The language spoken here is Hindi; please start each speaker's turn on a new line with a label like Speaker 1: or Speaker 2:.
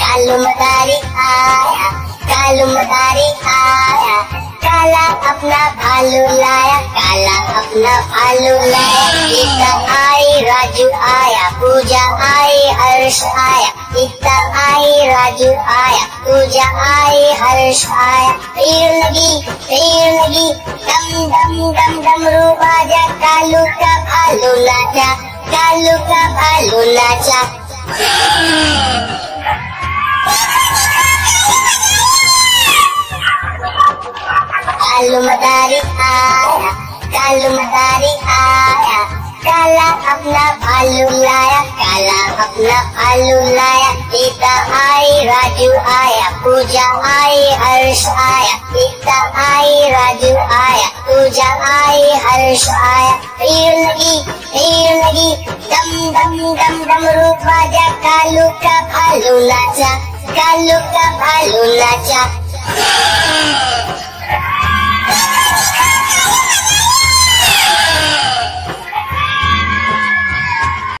Speaker 1: कालू मदारी आया कालू मदारी आया। काला अपना भालू लाया काला अपना भालू लाया। पूजा आई, हर्ष आया। गीता आई, राजू आया। पूजा आई, हर्ष आया। भीड़ लगी भीड़ लगी। दम दम दम दम रू बाजा कालू का भालू नाचा। कालू का भालू नाचा। कालू मदारी आया। कालू मदारी काला अपना भालू लाया, काला अपना भालू लाया सीता आई, राजू आया, पूजा आई, हर्ष आया सीता आई, राजू आया, पूजा आई, हर्ष आया भीड़ लगी भीड़ लगी दम दम दम दम, रूप बाजा, कालू का भालू नाचा, कालू का भालू नाचा।